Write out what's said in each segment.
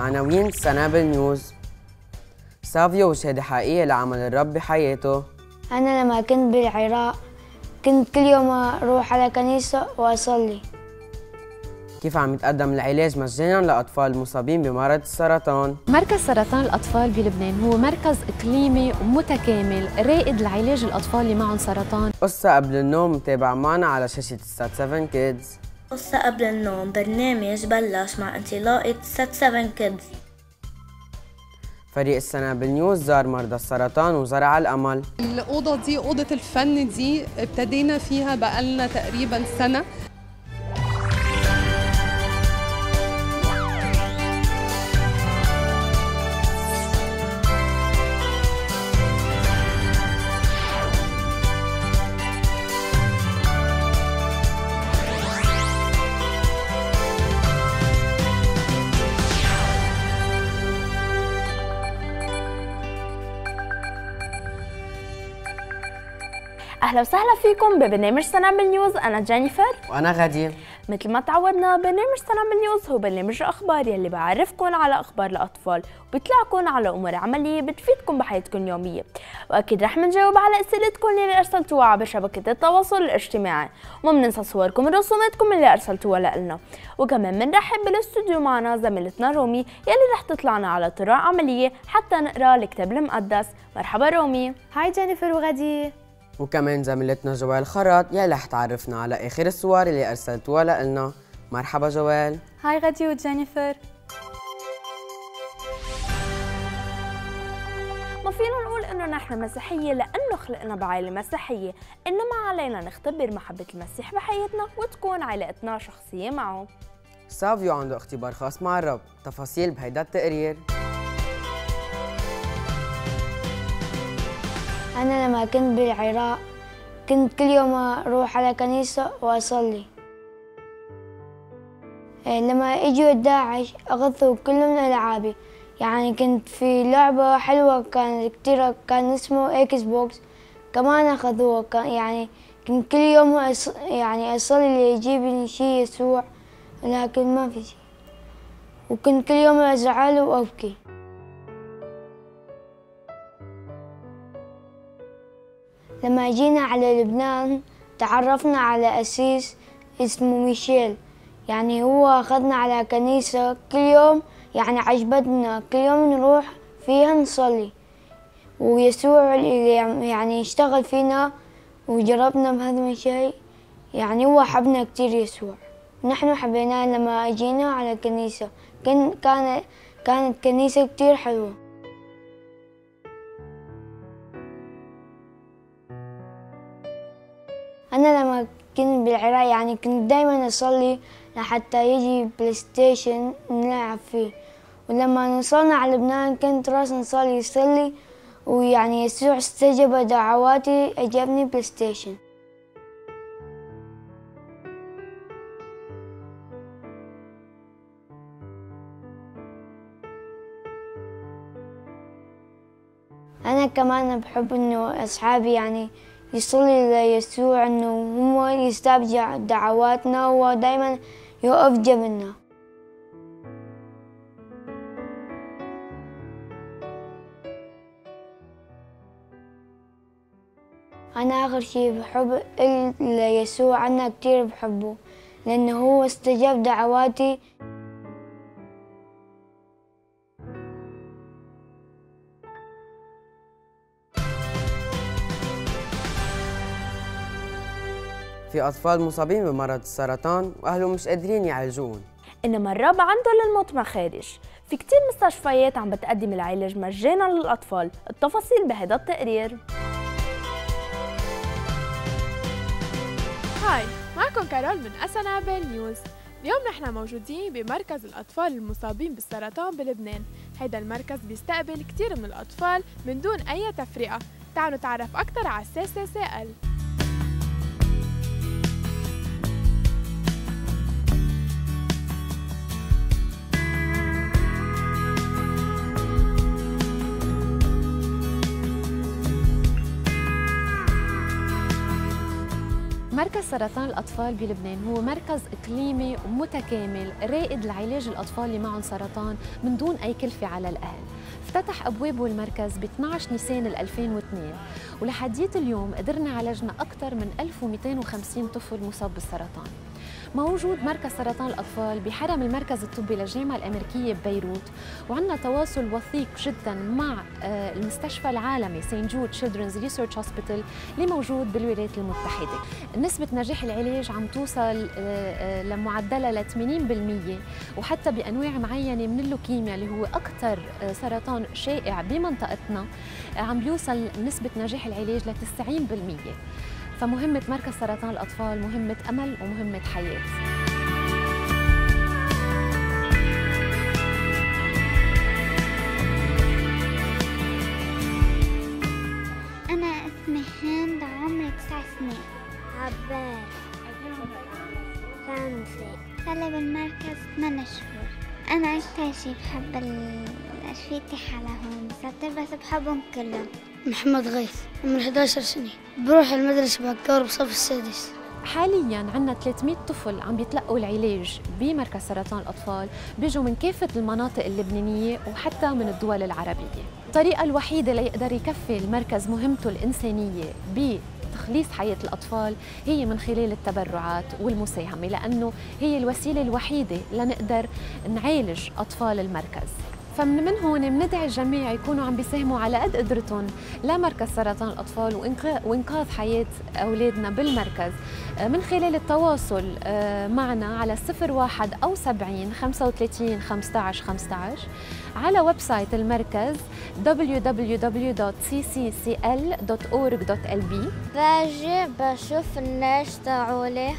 عناوين سنابل News. سافيو وشهادة حقيقية لعمل الرب بحياته. أنا لما كنت بالعراق كنت كل يوم أروح على كنيسة وأصلي. كيف عم يتقدم العلاج مجانا لأطفال المصابين بمرض السرطان؟ مركز سرطان الأطفال بلبنان هو مركز إقليمي متكامل رائد لعلاج الأطفال اللي معهم سرطان. قصة قبل النوم تابع معنا على شاشة SAT 7 KIDS قصة قبل النوم برنامج بلش مع انطلاقة ست 7 كيدز فريق السنابل نيوز زار مرضى السرطان وزرع الأمل. الأوضة دي أوضة الفن دي ابتدينا فيها بقالنا تقريبا سنة. أهلا وسهلا فيكم ببرنامج سنابل News. أنا جينيفر. وأنا غدير مثل ما تعودنا برنامج سنابل News هو برنامج الأخبار يلي بعرفكم على أخبار الأطفال وبيطلعكم على أمور عملية بتفيدكم بحياتكم اليومية. وأكيد رح نجاوب على أسئلتكم اللي أرسلتوها عبر شبكة التواصل الاجتماعي. وما بننسى صوركم ورسوماتكم اللي أرسلتوها لنا. وكمان بنرحب بالاستوديو معنا زميلتنا رومي يلي رح تطلعنا على طرق عملية حتى نقرأ الكتاب المقدس. مرحبا رومي. hi جينيفر وغدير وكمان زميلتنا جوال خرط يلي رح تعرفنا على آخر الصور اللي أرسلتوها لنا مرحبا جوال. hi غدير وجينيفر. ما فينا نقول إنه نحن مسيحية لأنه خلقنا بعائلة مسيحية إنما علينا نختبر محبة المسيح بحياتنا وتكون علاقتنا شخصية معه. سافيو عنده اختبار خاص مع الرب. تفاصيل بهيدا التقرير. أنا لما كنت بالعراق كنت كل يوم أروح على كنيسة وأصلي. إيه، لما إجوا داعش أخذوا كل من ألعابي يعني كنت في لعبة حلوة كان كتير كان اسمه Xbox. كمان أخذوها كان يعني كنت كل يوم أص... يعني أصلي اللي يجيب لي شي يسوع لكن ما في شي. وكنت كل يوم أزعل وأبكي. لما جينا على لبنان تعرفنا على أسيس اسمه ميشيل. يعني هو أخذنا على كنيسة كل يوم يعني عجبتنا. كل يوم نروح فيها نصلي. ويسوع اللي يعني اشتغل فينا وجربنا بهذا الشيء يعني هو حبنا كتير يسوع. نحن حبيناه لما أجينا على كنيسة. كان كان كانت كنيسة كتير حلوة. أنا لما كنت بالعراق يعني كنت دايما أصلي لحتى يجي PlayStation نلعب فيه. ولما وصلنا على لبنان كنت راس نصلي يصلي ويعني يسوع استجاب دعواتي أجابني PlayStation أنا كمان بحب إنه أصحابي يعني يصلي ليسوع إنه هو يستجيب دعواتنا ودايما يقف جنبنا أنا آخر شي بحب يسوع أنا كتير بحبه لأنه هو استجاب دعواتي. في أطفال مصابين بمرض السرطان وأهلهم مش قادرين يعالجوهم. إنما الرب عنده للموت مخارج في كتير مستشفيات عم بتقدم العلاج مجانا للأطفال. التفاصيل بهذا التقرير. هاي معكم كارول من أسنابل نيوز. اليوم نحن موجودين بمركز الأطفال المصابين بالسرطان بلبنان. هيدا المركز بيستقبل كتير من الأطفال من دون أي تفرقة. تعالوا نتعرف أكثر على السي مركز سرطان الأطفال بلبنان هو مركز إقليمي متكامل رائد لعلاج الأطفال اللي معهم سرطان من دون أي كلفة على الأهل. افتتح أبوابه المركز ب 12 نيسان 2002 ولحديت اليوم قدرنا عالجنا أكثر من 1250 طفل مصاب بالسرطان. موجود مركز سرطان الأطفال بحرم المركز الطبي للجامعة الأمريكية ببيروت وعندنا تواصل وثيق جدا مع آه، المستشفى العالمي St. Jude Children's Research Hospital اللي موجود بالولايات المتحدة. نسبة نجاح العلاج عم توصل آه، آه، لمعدلها ل 80% وحتى بأنواع معينة من اللوكيميا اللي هو أكثر سرطان شائع بمنطقتنا عم بيوصل نسبة نجاح العلاج ل 90% فمهمة مركز سرطان الأطفال مهمة أمل ومهمة حياة. أنا اسمي هند عمري تسع سنين. عباس. خمسة صار بالمركز ثمان شهور أنا أكتر شي بحب الأشفيتي على هون بس بحبهم كلهم. محمد غيث عمري 11 سنة. بروح المدرسة بكار بصف السادس. حاليا عندنا 300 طفل عم بيتلقوا العلاج بمركز سرطان الأطفال بيجوا من كافة المناطق اللبنانية وحتى من الدول العربية. الطريقة الوحيدة ليقدر يكفي المركز مهمته الإنسانية بتخليص حياة الأطفال هي من خلال التبرعات والمساهمة لأنه هي الوسيلة الوحيدة لنقدر نعالج أطفال المركز. فمن من هون بندعي الجميع يكونوا عم بيساهموا على قد قدرتهم لمركز سرطان الأطفال وانقاذ حياة أولادنا بالمركز. آه، من خلال التواصل آه، معنا على 01 أو 70 35 15 15 على website المركز www.cccl.org.lb باجي بشوف الناس تاعولي.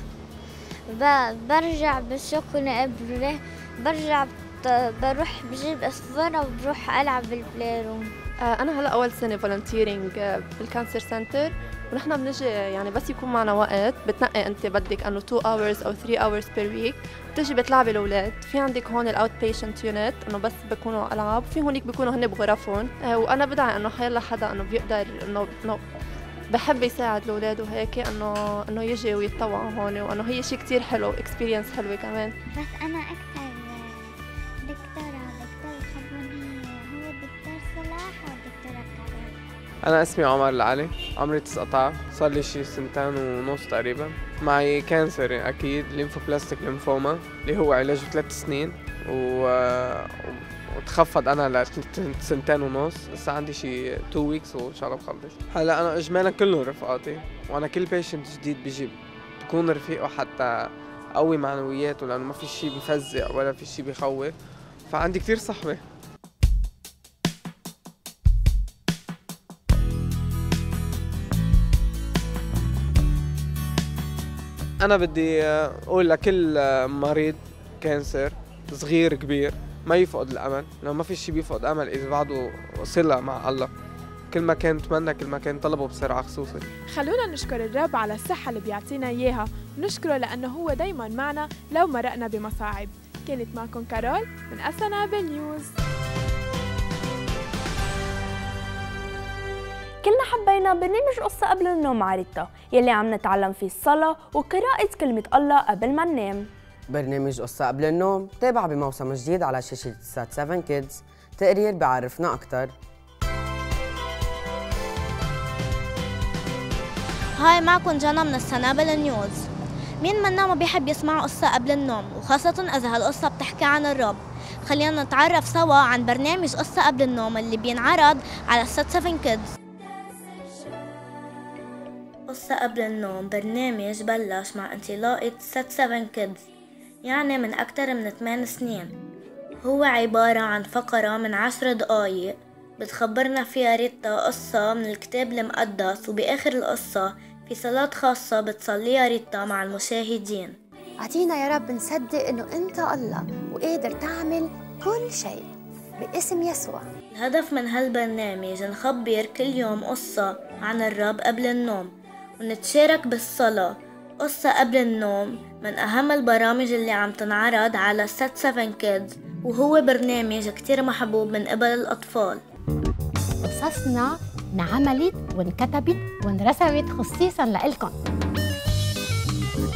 برجع بسكن ابره برجع بروح بجيب اصفر وبروح ألعب بال playroom آه، أنا هلا أول سنة volunteering بال cancer center ونحن بنجي يعني بس يكون معنا وقت. بتنقي أنت بدك إنه 2 hours أو 3 hours per week بتجي بتلعبي الأولاد. في عندك هون ال outpatient unit إنه بس بيكونوا ألعاب. في هونيك بيكونوا هن بغرفهم آه، وأنا بدعي إنه حيلا حدا إنه بيقدر إنه إنه بحب يساعد الأولاد وهيك إنه إنه يجي ويتطوع هون. وإنه هي شيء كثير حلو experience حلوة كمان. بس أنا أكثر أنا اسمي عمر العلي عمري 19 صار لي شي سنتين ونص تقريبا. معي cancer acute lymphoblastic lymphoma اللي هو علاجه ثلاث سنين. و... وتخفض أنا لسنتين ونص. لسه عندي شي 2 weeks وإن شاء الله بخلص. هلا أنا اجمالا كلهم رفقاتي. وأنا كل patient جديد بيجي بكون رفيقه حتى قوي معنوياته لأنه ما في شي بفزع ولا في شي بخوف. فعندي كثير صحبة. أنا بدي أقول لكل مريض cancer صغير كبير ما يفقد الأمل لو ما في شيء بيفقد أمل إذا بعده صلة مع الله. كل ما كان نتمنى كل ما كان طلبه بسرعة خصوصي خلونا نشكر الرب على الصحة اللي بيعطينا إياها. ونشكره لأنه هو دايما معنا لو مرقنا بمصاعب. كانت معكم كارول من السنابل News كلنا حبينا برنامج قصة قبل النوم مع ريتا يلي عم نتعلم فيه الصلاة وقراءة كلمة الله قبل ما ننام. برنامج قصة قبل النوم تابع بموسم جديد على شاشة SAT 7 KIDS. تقرير بعرفنا أكثر Hi معكم جانا من السنابل News. مين منا ما بيحب يسمع قصة قبل النوم؟ وخاصة إذا هالقصة بتحكي عن الرب. خلينا نتعرف سوا عن برنامج قصة قبل النوم اللي بينعرض على SAT 7 KIDS. قصة قبل النوم برنامج بلش مع انطلاقة ست سفن كيدز يعني من أكتر من 8 سنين. هو عبارة عن فقرة من عشر دقايق بتخبرنا فيها ريتا قصة من الكتاب المقدس وبآخر القصة في صلاة خاصة بتصليها ريتا مع المشاهدين. أعطينا يا رب نصدق إنه أنت الله وقادر تعمل كل شيء باسم يسوع. الهدف من هالبرنامج نخبر كل يوم قصة عن الرب قبل النوم. ونتشارك بالصلاة. قصة قبل النوم من أهم البرامج اللي عم تنعرض على ست سفن كيدز وهو برنامج كتير محبوب من قبل الأطفال. قصصنا انعملت وانكتبت وانرسمت خصيصا لإلكم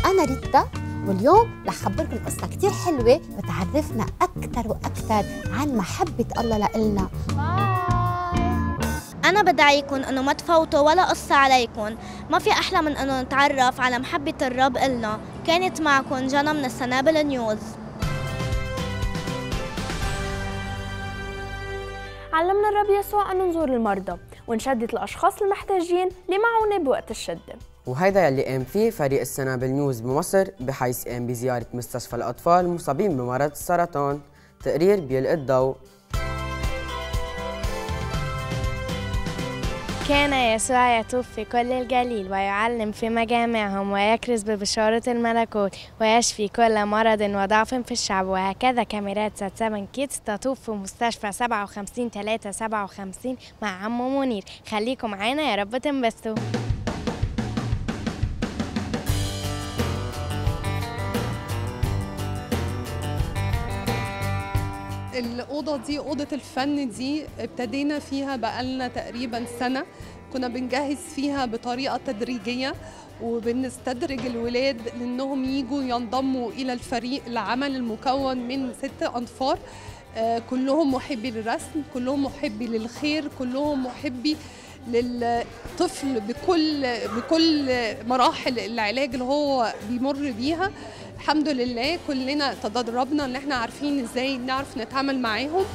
أنا ريتا واليوم رح خبركم قصة كتير حلوة بتعرفنا أكثر وأكثر عن محبة الله لإلنا. أنا بدعيكم إنه ما تفوتوا ولا قصة عليكم ما في أحلى من إنه نتعرف على محبة الرب إلنا. كانت معكم جنى من السنابل News. علمنا الرب يسوع أن نزور المرضى ونشدد الأشخاص المحتاجين لمعونة بوقت الشدة. وهيدا يلي قام فيه فريق السنابل News بمصر بحيث قام بزيارة مستشفى الأطفال المصابين بمرض السرطان. تقرير بيلقي الضوء. كان يسوع يطوف في كل الجليل ويعلم في مجامعهم ويكرز ببشارة الملكوت ويشفي كل مرض وضعف في الشعب وهكذا كاميرات سات 7 كيدز تطوف في مستشفى 57 3 57 مع عمو منير. خليكم معانا يا رب تنبسطوا. دي أوضة الفن دي ابتدينا فيها بقالنا تقريبا سنة. كنا بنجهز فيها بطريقة تدريجية وبنستدرج الولاد لأنهم يجوا ينضموا إلى الفريق العمل المكون من ست أنفار. آه، كلهم محبي للرسم كلهم محبي للخير كلهم محبي للطفل بكل بكل مراحل العلاج اللي هو بيمر بيها. الحمد لله كلنا تدربنا ان إحنا عارفين إزاي نعرف نتعامل معاهم.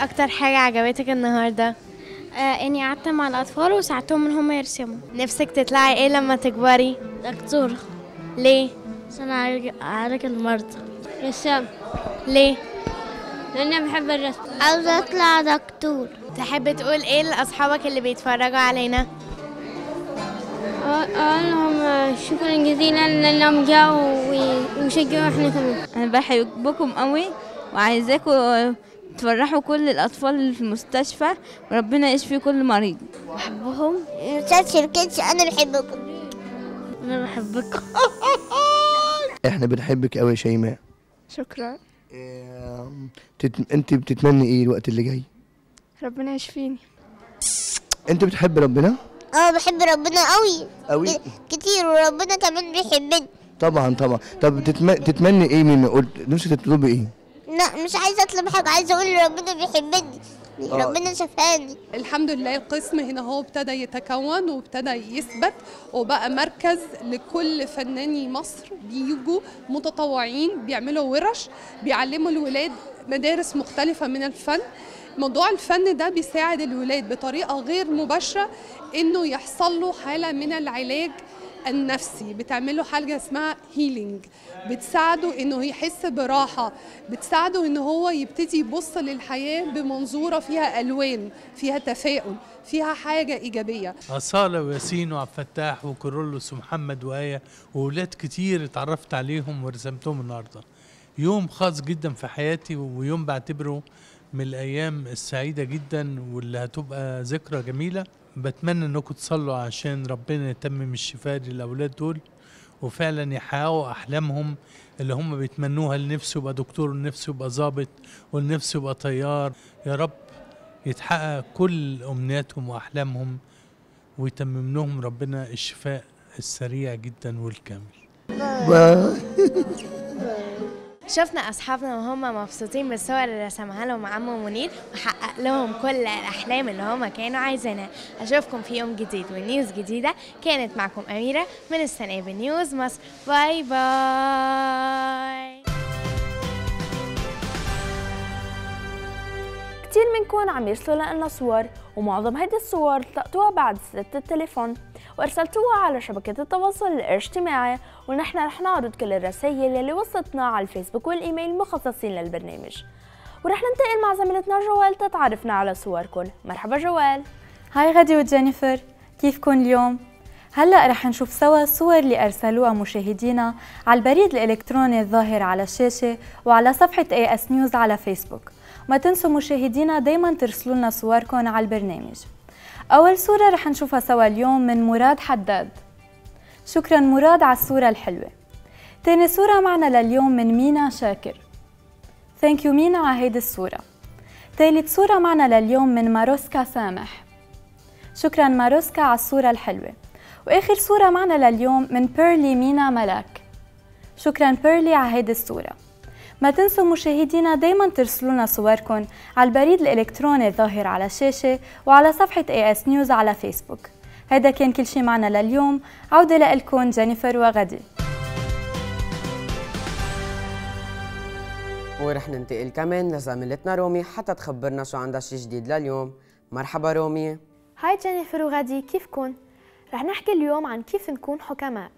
إيه أكتر حاجة عجبتك النهاردة؟ آه إني قعدت مع الأطفال وساعدتهم إن هم يرسموا نفسك تطلعي إيه لما تكبري؟ دكتورة ليه؟ عشان اعالج المرضى رسام ليه؟ لأني بحب الرسم عاوزة أطلع دكتور تحب تقول إيه لأصحابك اللي بيتفرجوا علينا؟ أقول لهم شكرا جزيلا لأنهم جاوا وي- وشجعوا إحنا كمان أنا بحبكم قوي وعايزاكم تفرحوا كل الأطفال اللي في المستشفى وربنا يشفي كل مريض. بحبهم. مسلسل كيتش أنا بحبكم. أنا بحبكم. إحنا بنحبك قوي يا شيماء. شكرا. تت... أنت بتتمني إيه الوقت اللي جاي؟ ربنا يشفيني. أنت بتحب ربنا؟ أه بحب ربنا قوي قوي كتير وربنا كمان بيحبني. طبعا طبعا. طب تتم... تتمني إيه من قلت نفسك تطلبي إيه؟ لا مش عايزة أطلب حاجة عايزة أقول ربنا بيحبني. آه. ربنا شفاني الحمد لله القسم هنا هو ابتدى يتكون وابتدى يثبت وبقى مركز لكل فناني مصر. بيجوا متطوعين بيعملوا ورش بيعلموا الولاد مدارس مختلفة من الفن. موضوع الفن ده بيساعد الولاد بطريقة غير مباشرة إنه يحصل له حالة من العلاج النفسي بتعمله حاجة اسمها هيلينج بتساعده إنه يحس براحة بتساعده إن هو يبتدي يبص للحياة بمنظورة فيها ألوان فيها تفاؤل فيها حاجة إيجابية. أصالة وياسين وعبد الفتاح وكورولوس ومحمد وآية وولاد كتير اتعرفت عليهم ورسمتهم النهاردة. يوم خاص جدا في حياتي ويوم بعتبره من الأيام السعيدة جدا واللي هتبقى ذكرى جميلة. بتمنى انكم تصلوا عشان ربنا يتمم الشفاء للأولاد دول وفعلا يحققوا أحلامهم اللي هم بيتمنوها اللي نفسه يبقى دكتور واللي نفسه يبقى ظابط واللي نفسه يبقى طيار. يا رب يتحقق كل أمنياتهم وأحلامهم ويتمم لهم ربنا الشفاء السريع جدا والكامل. شفنا أصحابنا وهم مبسوطين بالصور اللي رسمها لهم عمو منير وحقق لهم كل الأحلام اللي هم كانوا عايزينها. أشوفكم في يوم جديد و news جديدة كانت معكم أميرة من السنابل News مصر. bye bye. كتير منكم عم يرسلوا لنا صور ومعظم هيدي الصور لقطوها بعدسة التليفون. وأرسلتوها على شبكة التواصل الاجتماعي. ونحن رح نعرض كل الرسائل اللي وصلتنا على الفيسبوك والإيميل المخصصين للبرنامج. ورح ننتقل مع زميلتنا جوال تتعرفنا على صوركم. مرحبا جوال. Hi غدي وجينيفر. كيفكن اليوم؟ هلأ رح نشوف سوا الصور اللي أرسلوها مشاهدينا على البريد الإلكتروني الظاهر على الشاشة وعلى صفحة AS News على فيسبوك. ما تنسوا مشاهدينا دايما ترسلوا لنا صوركم على البرنامج. أول صورة رح نشوفها سوا اليوم من مراد حداد. شكرا مراد على الصورة الحلوة. تاني صورة معنا لليوم من مينا شاكر. thank you مينا على هيدي الصورة ثالث صورة معنا لليوم من ماروسكا سامح. شكرا ماروسكا على الصورة الحلوة. وآخر صورة معنا لليوم من بيرلي مينا ملاك. شكرا بيرلي على هيدي الصورة ما تنسوا مشاهدينا دايما ترسلوا لنا صوركم على البريد الإلكتروني الظاهر على الشاشة وعلى صفحة AS News على فيسبوك. هذا كان كل شي معنا لليوم. عودة لكم جينيفر وغدي ورح ننتقل كمان لزميلتنا رومي حتى تخبرنا شو عندها شي جديد لليوم. مرحبا رومي. Hi جينيفر وغادي كيفكن؟ رح نحكي اليوم عن كيف نكون حكماء.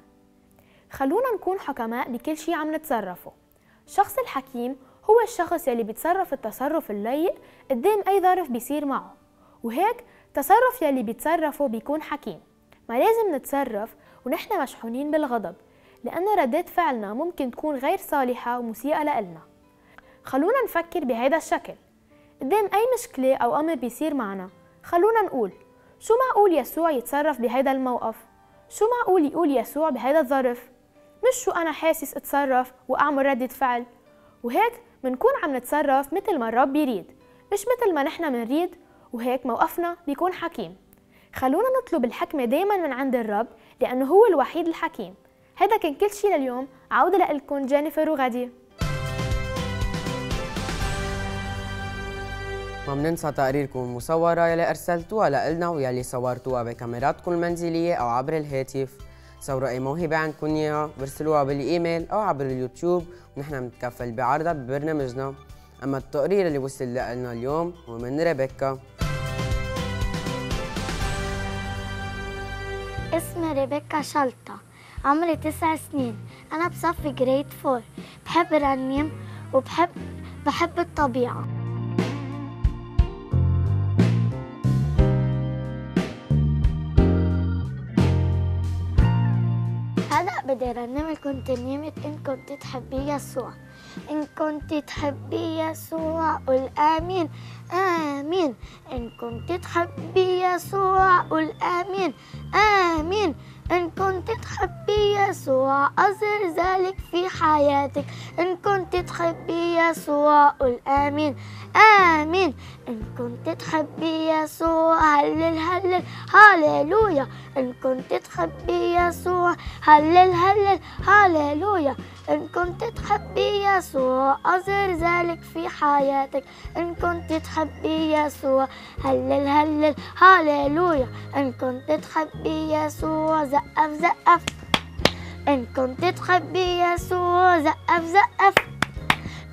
خلونا نكون حكماء بكل شي عم نتصرفه. الشخص الحكيم هو الشخص يلي بيتصرف التصرف الليق قدام أي ظرف بيصير معه وهيك تصرف يلي بيتصرفه بيكون حكيم ما لازم نتصرف ونحن مشحونين بالغضب لأن ردات فعلنا ممكن تكون غير صالحة ومسيئة لإلنا خلونا نفكر بهذا الشكل قدام أي مشكلة أو أمر بيصير معنا خلونا نقول شو معقول يسوع يتصرف بهذا الموقف؟ شو معقول يقول يسوع بهذا الظرف؟ مش شو أنا حاسس أتصرف وأعمل ردة فعل. وهيك منكون عم نتصرف مثل ما الرب يريد مش مثل ما نحن منريد وهيك موقفنا بيكون حكيم. خلونا نطلب الحكمة دايما من عند الرب لأنه هو الوحيد الحكيم. هذا كان كل شي لليوم. عودة لكم جينيفر وغادي. ما بننسى تقريركم المصورة يلي أرسلتوها لنا ويلي صورتوها بكاميراتكم المنزلية أو عبر الهاتف. صوروا أي موهبة عندكم إياها وارسلوها بالإيميل أو عبر اليوتيوب ونحن بنتكفل بعرضها ببرنامجنا. أما التقرير اللي وصل لنا اليوم هو من ريبيكا. اسمي ريبيكا شلطة عمري تسع سنين. أنا بصف grade four بحب رنم وبحب بحب الطبيعة. رنم لكم ترنيمة إن كنت تحبي يسوع. إن كنت تحبي يسوع قل آمين. آمين. إن كنت تحبي يسوع قل آمين. آمين. إن كنت تحبي يسوع أظهر ذلك في حياتك. إن كنت تحبي يسوع قل آمين. آمين. إن كنت تحبي يسوع هلل هلل. هاليلويا إن كنت تحبي يسوع هلل هلل. هاليلويا إن كنت تحبي يسوع أظهر ذلك في حياتك. إن كنت تحبي يسوع هلل هلل هاليلويا إن كنت تحبي يسوع زقف زقف. إن كنت تحبي يسوع زقف زقف.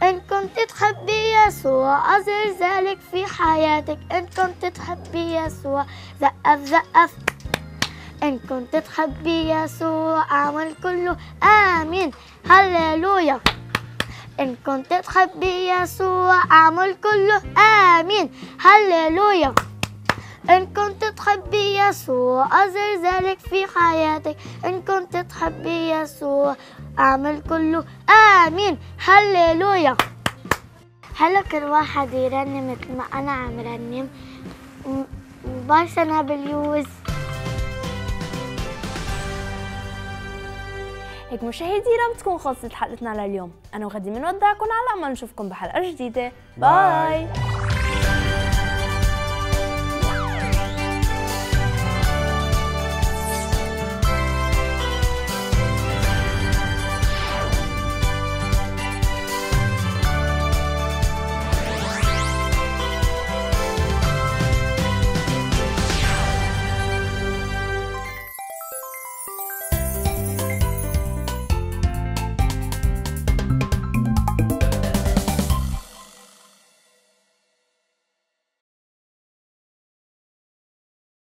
إن كنت تحبي يسوع أظهر ذلك في حياتك. إن كنت تحبي يسوع زقف زقف. إن كنت تحبي يسوع أعمل كله آمين. هللويا. إن كنت تحبي يسوع أعمل كله آمين. هللويا. إن كنت تحبي يسوع أظهر ذلك في حياتك. إن كنت تحبي يسوع أعمل كله آمين. هللويا. هلا كل واحد يرنم مثل ما أنا عم رنم bye السنابل News. هيك مشاهدينا بتكون خلصت حلقتنا لليوم. أنا وغدي بنودعكم على امل نشوفكم بحلقة جديدة. bye, bye.